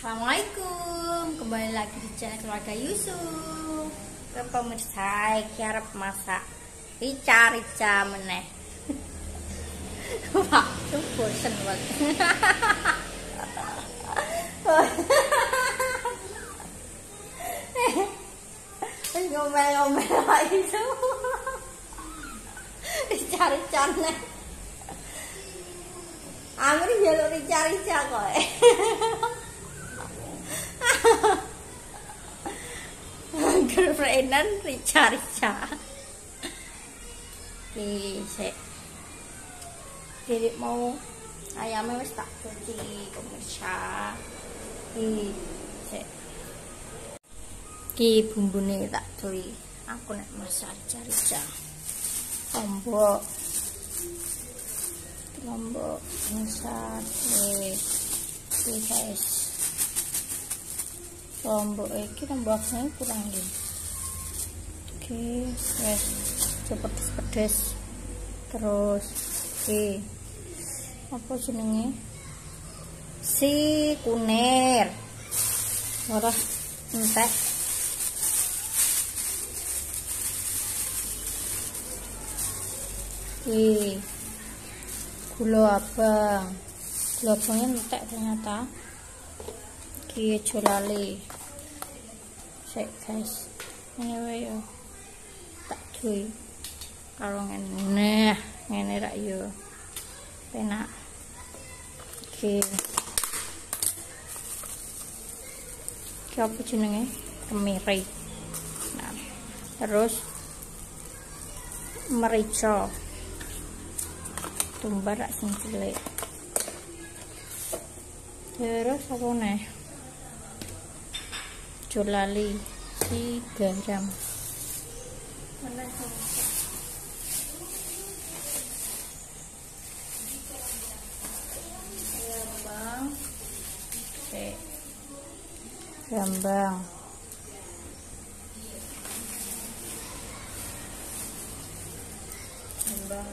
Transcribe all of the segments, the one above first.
Assalamualaikum. Kembali lagi di channel keluarga Yusuf. Ke pemirsa Kiarap masak? Rica-rica meneh. Wah, itu bosen banget Ngomel-ngomel lagi semua Rica-rica meneh. Amri jaluk rica-rica kok girlfriendan rica-rica Oke, Jadi mau ayamnya wis tak cuci pemirsa. Iki sik. Ki bumbune tak cuci. Aku nek masak rica-rica. Lombok. Lombok masak. Iki guys lombok iki lomboknya kurang nih oke wes pedes pedes. Terus oke. Apa jenenge? Si kunir ora entek Oke, gula abang, gula abangnya entek ternyata. Iki aja lali sik guys. Wae yo? Tak cuy. Karo ngene. Ngene rak yo. Enak oke. Iki apa jenenge? Kemiri nah terus merica. Tumbar sing cilik. Terus apa nih Jolali si garam gambang. Gambang.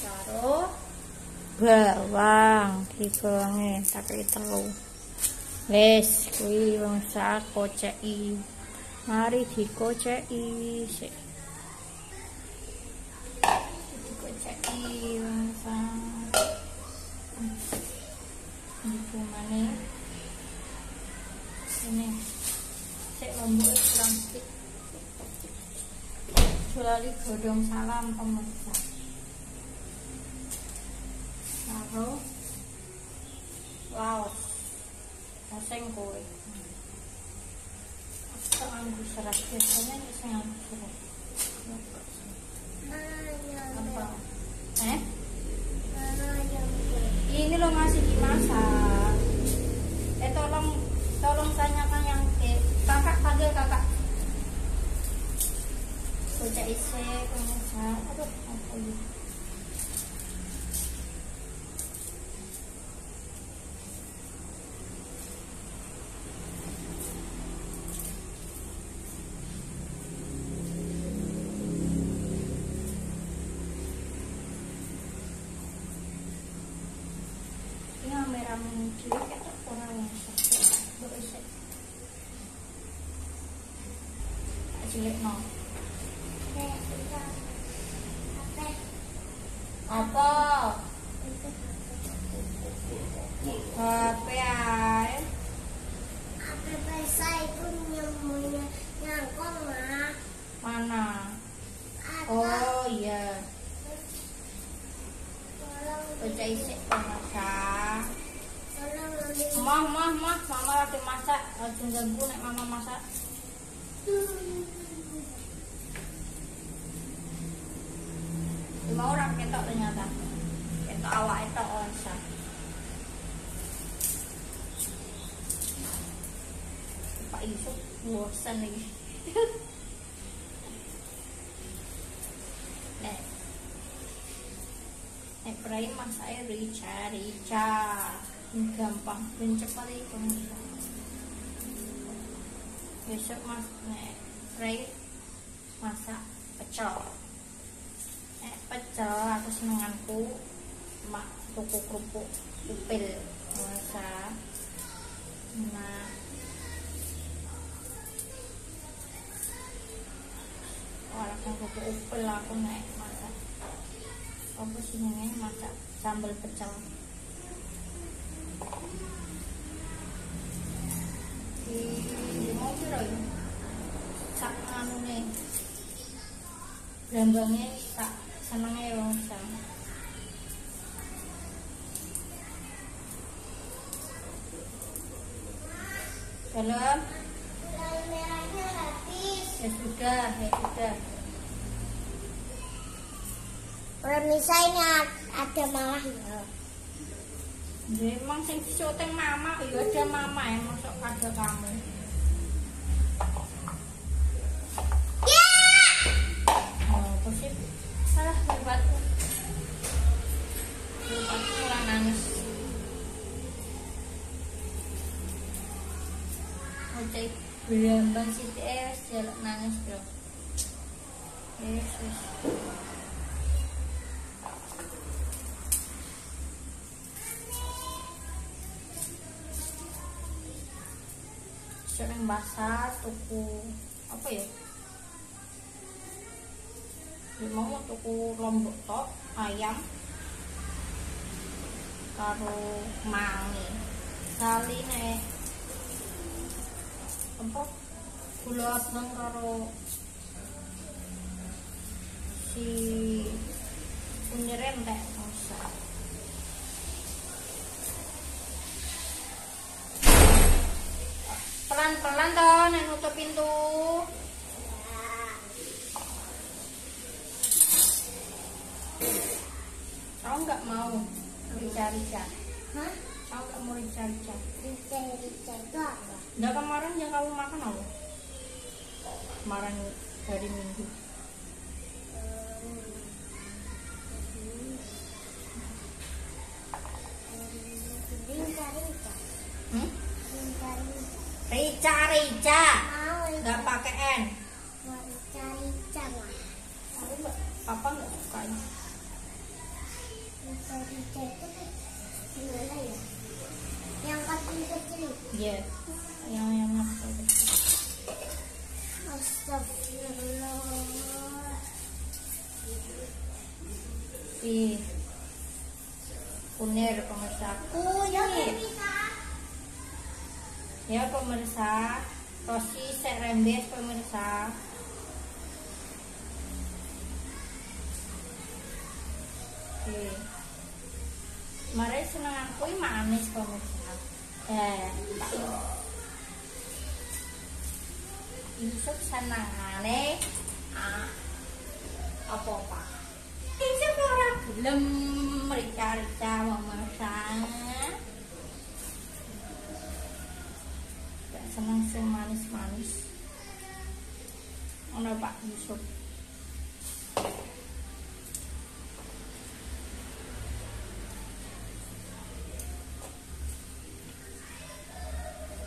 Taruh. Bawang di bawangnya tapi telur Wes kuwi wong sak koceki. Mari dikoceki sik. Dikoceki wong sak. Iku mana? Ini sik lombok plastik. Julali godong salam pemirsa. Taruh laos Asing kowe. Tak nganggu serat biasanya bisa nganggu serat. Apa? Eh? Ini lo ngasih dimasak. Eh tolong tolong tanyakan yang ke kakak panggil kakak. Bocah isi pemirsa. Aduh, apa ini? merah muncul kayak orang yang sakit berisik tak cilik no apa HP ay HP saya itu nyemunya nyangkong mah mana ada oh iya tolong baca isik masak tolong ambil mah mah mah mama lagi masak aja ganggu nek mama masak lima orang ketok ternyata. Ketok awak itu Onsa Pak Yusuf bosan lagi. Nek Nek masaknya rica rica. Gampang dan cepat itu besok mas nek Ray masak pecel. Nek pecel aku senenganku mak kuku kerupuk upil. Masak nah walaupun kuku upil aku nek masak. Aku senengnya masak sambal pecel. Di piro ya anu ya merahnya habis. ya sudah ya sudah ada malahnya. Ya, emang sing syuting mama ya ada mama ya masuk ada kamu salah lewat lewat kurang nangis. Oke, berambang sih eh jaluk nangis bro Yesus sering basah tuku apa ya ya mau tuku lombok tok ayam karo mangi. Kali nek apa? Gula abang karo si punyeren teh usah pelan-pelan toh nek nutup pintu Kau nggak mau rica-rica? Hah? Kau nggak mau rica-rica? Rica-rica itu apa? Udah kemarin yang kamu makan apa? Kemarin hari minggu. Rica-rica. Hmm? Rica-rica. Nggak pakai N. mau rica-rica nggak, papa nggak Yang kecil-kecil. Iya. Yang yang maksud Astagfirullah. Ih. Kunir pemirsa. Kunir. Ya pemirsa. Rosi sek pemirsa. Oke. Mari seneng aku ini manis pemirsa. Eh, tak Yusuf senangane ah, apa apa Yusuf ora gelem rica-rica pemirsa. Gak seneng sing manis-manis. Ono Pak Yusuf.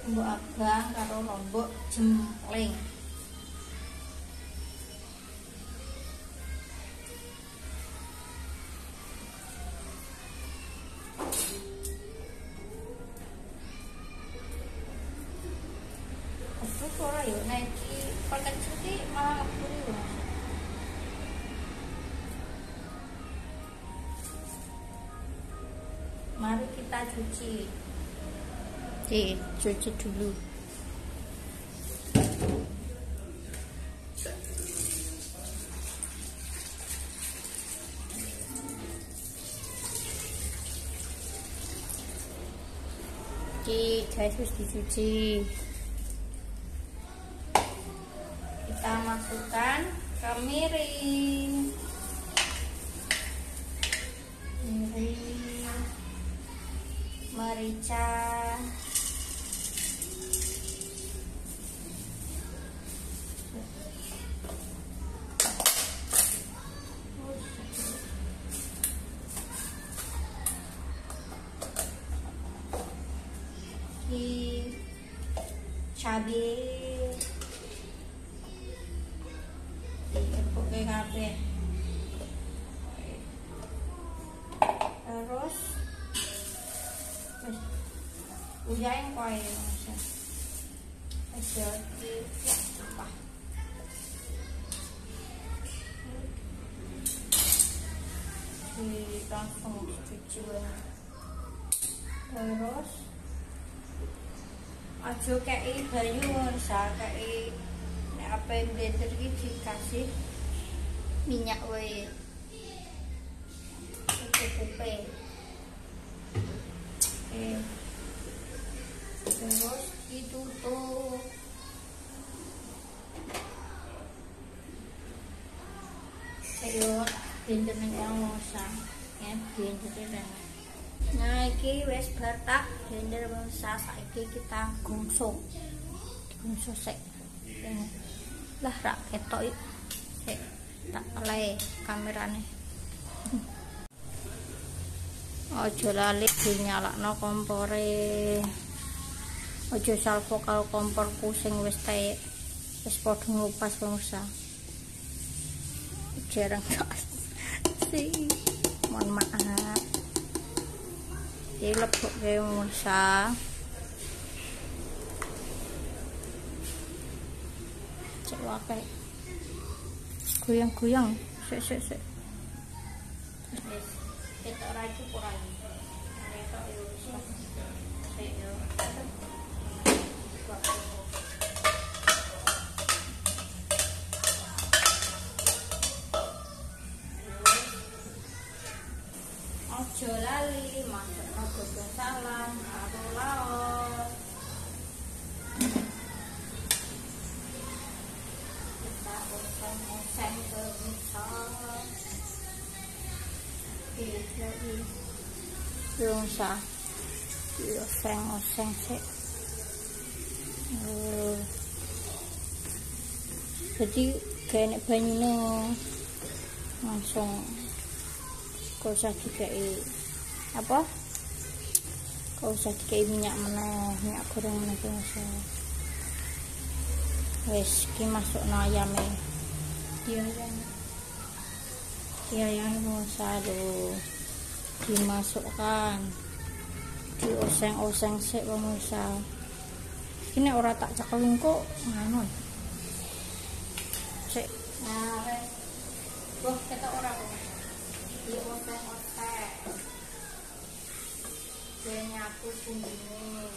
Mbok abang karo lombok jempling. Malah ngepuri lho. Mari kita cuci. Oke, cuci dulu. Oke, guys, harus dicuci. Cabai diepuk kabeh terus wis apa di langsung cuci terus aja kei bayu sa kei apa yang blender iki dikasih minyak wae. Cukupe eh. Terus ditutup. Ayo blender ning ngosa ya blender nah iki wis bar tak blender ngosa saiki kita gosok gosok sik. Lah rak ketok sik tak le kamerane. Aja lali dinyalakno kompore. Aja salvo kalau komporku sing wis teh wis padha ngupas bangsa. Jarang sih mohon maaf jadi lebok kayak musa. Cek wakai goyang-goyang sek sek sek kita raju kurang kita yo ojo lali masuk godong salam karo laos. Kita oseng-oseng ke misal. Lagi belum sah oseng-oseng sih jadi kayak banyunya langsung kau usah dikai apa kau usah dikai minyak meneh minyak goreng meneh biasa wes ki masuk no ayame. Iya ayam iya. Ayam usah lo dimasukkan. Dioseng-oseng sik pemirsa. Ini ora tak cekelin kok. Nganu. Sik. Nah wes wah kita ora kok dioseng-oseng dia nyapu punggungnya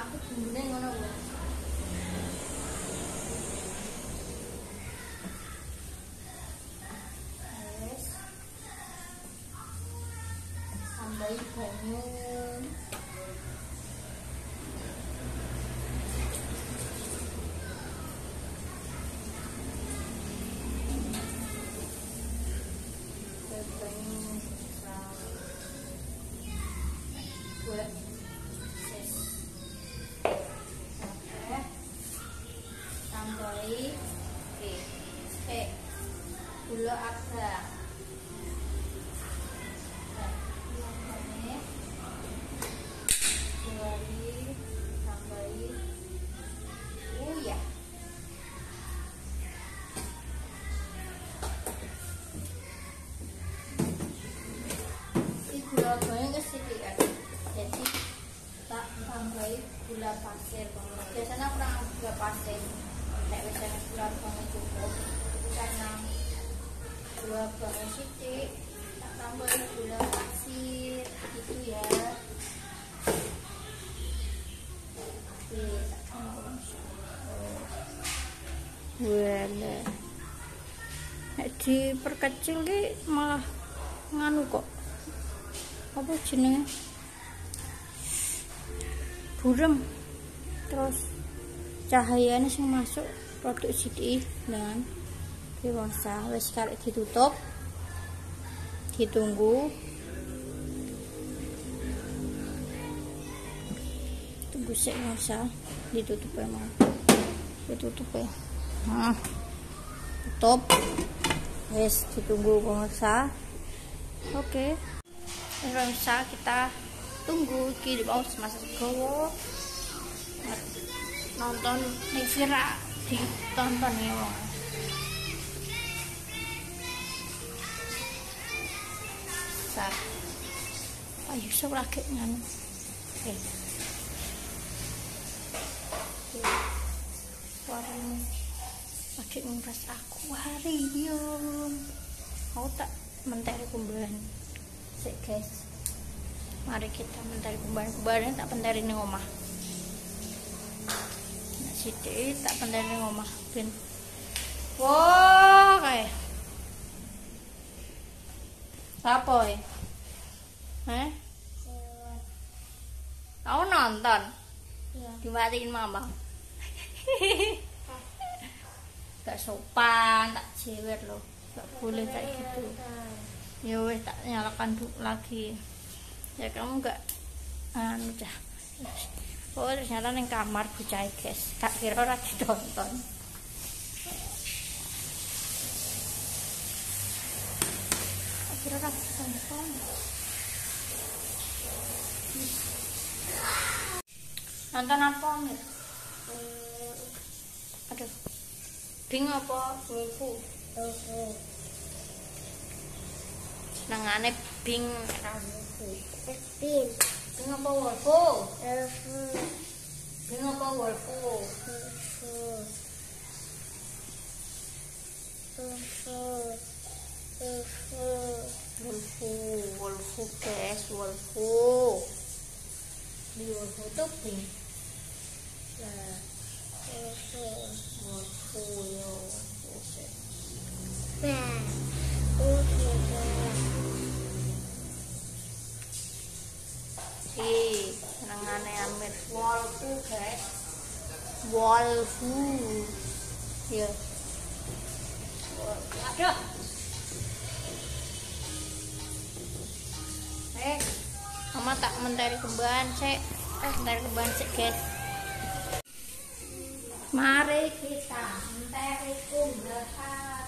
aku gune ngono kuwi. Wes. Sambai banyak. Nek wis ana gula abangnya cukup karena gula abangnya sithik tak tambahi gula pasir gitu ya. Wala. Nek diperkecil ki malah nganu kok. Apa jenenge? Burem. Terus cahayanya sing masuk produk CDI dengan dewasa. Wis karek ditutup. Ditunggu. Tunggu sik masa ditutup ya mau ditutup ya. Nah tutup. Yes ditunggu pemirsa oke. Pemirsa kita tunggu. Iki mau semasa segowo nonton ning Vira ditonton ya wong. Sa ayo sok lagi nganu. Oke warung. Lagi nguras aku yo mau tak menteri kumbahan sik guys. Mari kita menteri kumbahan kumbahan tak penteri ning omah sithik tak penteri ning omah ben Wah, kayak apa ya? Eh? Kau nonton? Iya. Dimatiin mama. Gak sopan, tak cewek loh. Gak boleh kayak gitu. Ya wes tak nyalakan lagi. Ya kamu gak anu dah. Oh ternyata neng kamar bocah guys. Tak kira ora ditonton. Kira ora ditonton. Nonton apa Mir? Aduh. Bing apa Wolfu? Nangane Bing ra Pinapawal po. F. Pinapawal po. F. F. F. F. Wolf. Wolf. Wolf. Wolf. Wolf. Wolf. Wolf. Yeah. Okay. Okay. Okay. Okay. Okay. Si, nangane Amir Wolfu guys. Wolfu. Ya. Aduh. Eh, mama tak mentari kembahan sih. Eh, mentari kembahan sih guys. Mari kita mentari kembahan.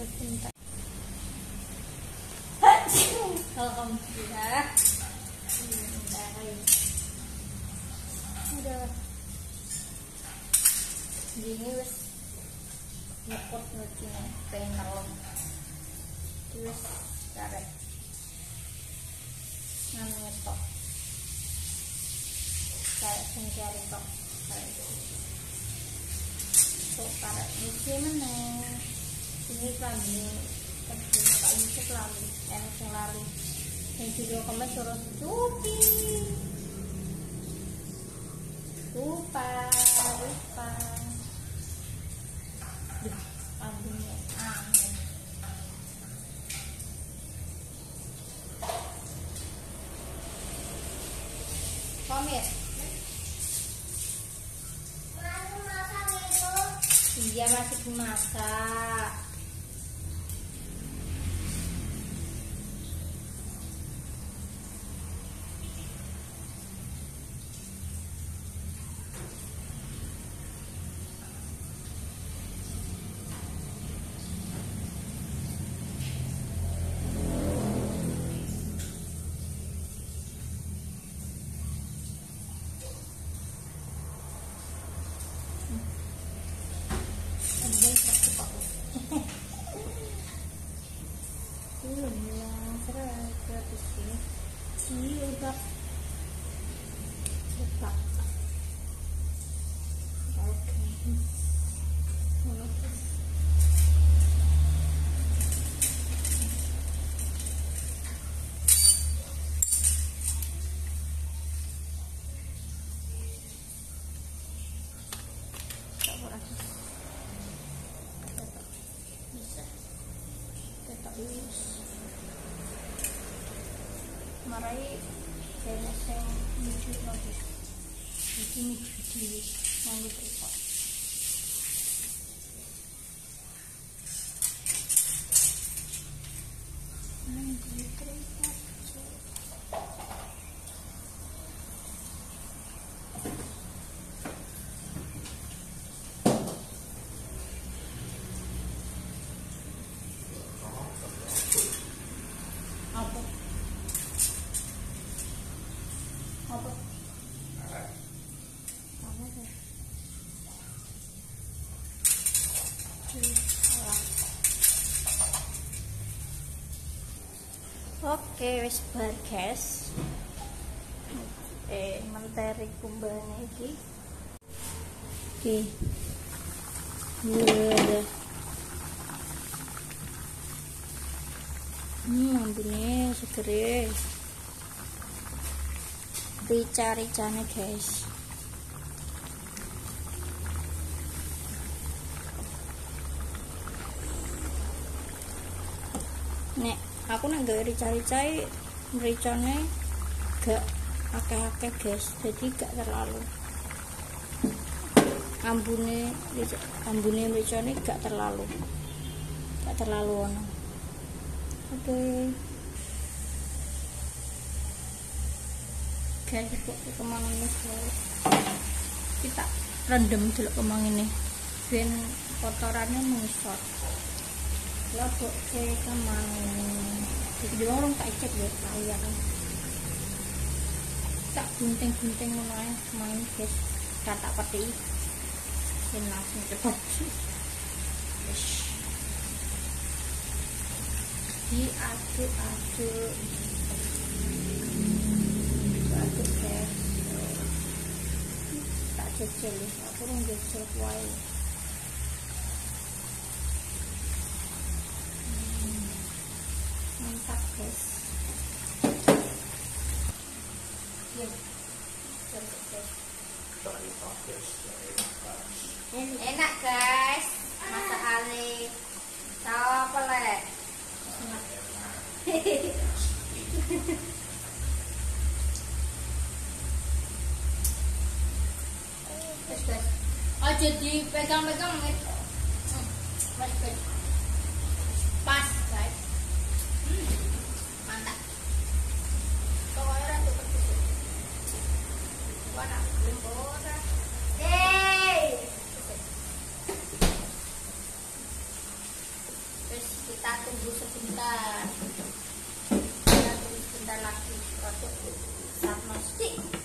Alhamdulillah. Alhamdulillah. Udah. Gini wes nyekot nyuci pengen nelom. Terus tarik. Ngan nyetok. kayak sing cari tok kok para iki meneh ini kerja pak Yusuf klambi enak sing lari. Sing video komen suruh cuci lupa lupa. Lambungnya angin Komir. Iya masih dimasak. Anjing sakit aku. Iya, yang seratus ini. Iya, udah. Cepat. Oke. Oke. Coba lagi. Bisa tetap lulus marai kayaknya saya lucu lagi. Ini video yang repot apa apa apa tuh Oke, wis bar guys. Eh, menteri kumbane iki. Oke. Iya. Hmm, ambune segere. Rica-ricane guys. Nek aku nek gawe rica-rica mericane gak akeh-akeh guys. Jadi gak terlalu ambune ambune mericane gak terlalu gak terlalu ono. Oke. Guys, kok kemang ini. Kita rendem dulu kemang ini. Ben kotorannya mengisor. Lah kok ke kemang. Jadi orang tak cek ya sayang. Tak gunting-gunting ae main guys. Kata peti. Ben langsung cepet. Wis. diaduk-aduk aduk guys tak jejel aku rong jejel kuai this. Enak guys, masa Ali tahu apa leh? Hehehe. Oh jadi pegang-pegang ni. Masih. Kita tunggu sebentar. Kita tunggu sebentar lagi untuk sama stick.